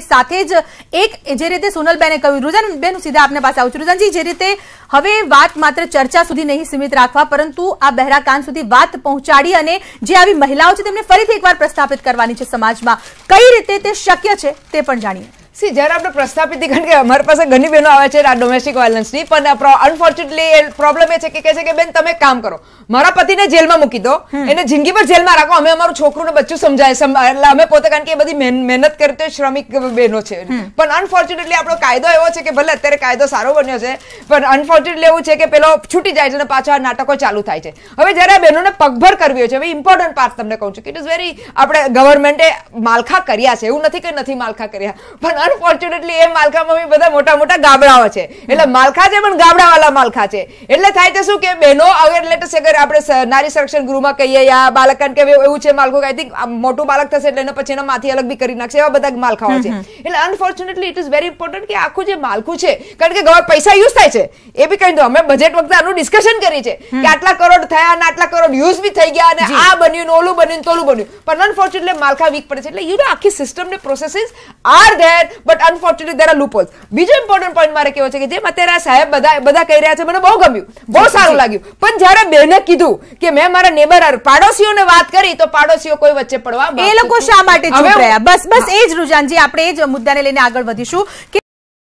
સાથે જ એક જે રીતે સોનલબેને કહ્યું, રુઝાનબેન સીધા આપને પાસે આવું છું. રુઝાનજી, જે રીતે હવે વાત માત્ર ચર્ચા સુધી નહીં સીમિત રાખવા, પરંતુ આ બહેરા કાન સુધી વાત પહોંચાડી અને જે આવી મહિલાઓ છે તેમને ફરીથી એકવાર પ્રસ્થાપિત કરવાની છે સમાજમાં. કઈ રીતે તે શક્ય છે તે પણ જાણીએ. સી જ્યારે આપણે પ્રસ્થાપિત કારણ કે અમારી પાસે ઘણી બહેનો આવે છે આ ડોમેસ્ટિક વાયલન્સની પણ અનફોર્ચ્યુનેટલી પ્રોબ્લેમ એ છે કે કહે છે કે બેન તમે કામ કરો. મારા પતિને જેલમાં મૂકી દો. એને જિંદગીભર જેલમાં રાખો. અમે અમારું છોકરું ને બચ્ચું સમજાય સમ- એટલે અમે પોતે કારણ કે એ બધી મહેન- મહેનત કરતી શ્રમિક બહેનો છે. પણ અનફોર્ચ્યુનેટલી આપણો કાયદો એવો છે કે ભલે અત્યારે કાયદો સારો બન્યો છે પણ અનફોર્ચ્યુનેટલી એવું છે કે પેલો છૂટી જાય છે અને પાછા નાટકો ચાલુ થાય છે. હવે જ્યારે આ બહેનોને પગભર કરવી હોય છે હવે ઇમ્પોર્ટન્ટ પાર્ટ તમને કહું છું કે ઇટ ઇઝ વેરી આપણે ગવર્મેન્ટે માલખા કર્યા છે. એવું નથી કે નથી માલખા કર્યા. પણ અનફોર્ચ્યુનેટલી એ માલખામાં બી બધા મોટા મોટા ગાબડાઓ છે. એટલે માલખા છે પણ ગાબડાવાળા માલખા છે. એટલે થાય તો શું કે બહેનો અગર લેટેસ્ટ અગર આપણે નારી સંરક્ષણ ગૃહમાં કહીએ યા બાલકન કે એવું છે માલખું આઈ થિંક મોટું બાળક થશે એટલે એને પછી એના માથી અલગ બી કરી નાખશે એવા બધા માલખાઓ છે. એટલે unfortunately it is very important કે આખું જે માલખું છે કારણ કે ગવર પૈસા યુઝ થાય છે. એ બી કહી દો અમે બજેટ વખતે આનું ડિસ્કશન કરી છે કે આટલા કરોડ થયા અને આટલા કરોડ યુઝ બી થઈ ગયા અને આ બન્યું ઓલું બન્યું તોલું બન્યું. પણ અનફોર્ચ્યુનેટલી માલખા વીક પડે છે. એટલે યુ નો આખી સિસ્ટમ ને processes are there but unfortunately there are loopholes બીજો ઇમ્પોર્ટન્ટ પોઈન્ટ મારે કેવો છે કે જેમ અત્યારે આ સાહેબ બધા બધા કહી રહ્યા છે મને બહુ ગમ્યું. બહુ સારું લાગ્યું. પણ જ્યારે બેને કીધું કે મેં મારા નેબર પાડોશીઓને વાત કરી તો પાડોશીઓ કોઈ વચ્ચે પડવા એ લોકો શા માટે ચૂપ રહ્યા? બસ બસ એ જ રુજાનજી આપણે એ જ મુદ્દાને લઈને આગળ વધીશું કે